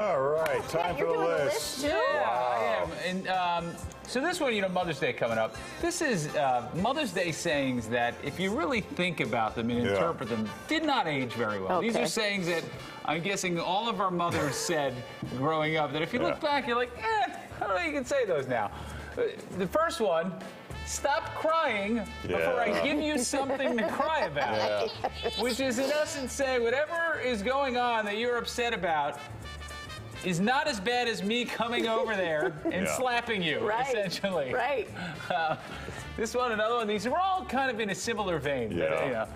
All right, time You're for the doing the list. list too? Yeah, I am. And um, so this one, you know, Mother's Day coming up. This is uh, Mother's Day sayings that, if you really think about them and Yeah. interpret them, did not age very well. These are sayings that I'm guessing all of our mothers said growing up. That if you look back, you're like, eh, I don't know. You can say those now. Uh, The first one. Stop crying before I give you something to cry about. Which is, in essence, saying whatever is going on that you're upset about is not as bad as me coming over there and Yeah. slapping you, Right. essentially. Right. Uh, this one, another one. These are all kind of in a similar vein. but, Yeah. you know,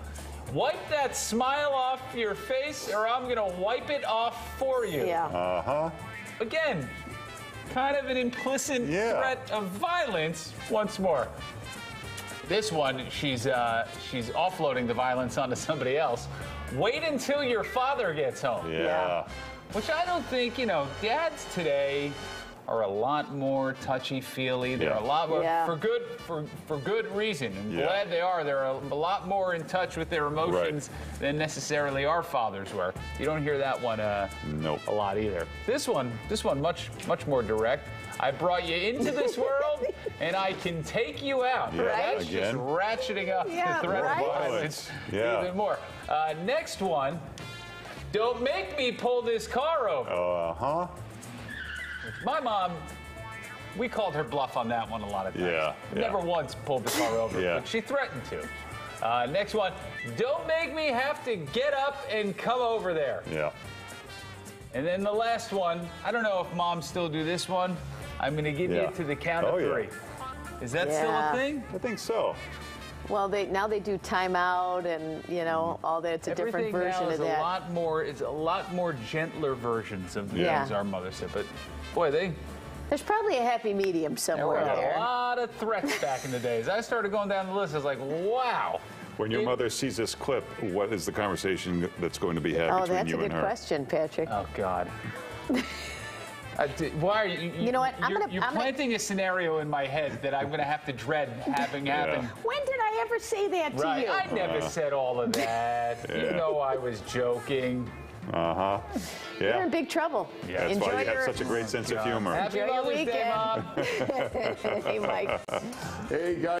wipe that smile off your face, or I'm gonna wipe it off for you. Yeah. Uh huh. Again, kind of an implicit Yeah. threat of violence. Once more. This one, she's uh, she's offloading the violence onto somebody else. Wait until your father gets home. Yeah. Which I don't think, you know, dads today are a lot more touchy-feely. They're Yeah. a lot more Yeah. for good for for good reason. I'm Yeah. glad they are. They're a, a lot more in touch with their emotions than necessarily our fathers were. You don't hear that one uh, Nope. a lot either. This one, this one much much more direct. I brought you into this world, and I can take you out. Yeah, That's again. just ratcheting up Yeah, the threat right. of violence Yeah. even more. Uh, next one. Don't make me pull this car over. Uh huh. My mom, we called her bluff on that one a lot of times. Yeah, yeah. Never once pulled the car over, Yeah. but she threatened to. Uh, next one, don't make me have to get up and come over there. Yeah. And then the last one, I don't know if moms still do this one. I'm going to give Yeah. you to the count Oh, of yeah. three. Is that still a Yeah. thing? I think so. Well, they now they do timeout and you know mm-hmm. all that. It's a different Everything version now of is that. a lot more. It's a lot more gentler versions of the Yeah. things our mother said. But boy, they There's probably a happy medium somewhere there were somewhere a there. lot of threats back in the days. I started going down the list. I was like, wow. When your It- mother sees this clip, what is the conversation that's going to be had Oh, between that's a good question, Patrick. Oh God. I di- why are you? You know what? I'm you're, gonna- You're I'm gonna- planting a scenario in my head that I'm going to have to dread having happen. When did I ever say that to Right. you? I never said all of that. You Yeah. know I was joking. Uh huh. Yeah. You're in big trouble. Yeah. That's Enjoy why you your have such a great sense of humor. Happy Enjoy your Mother's Day. Mom. hey, Mike. Hey, guys.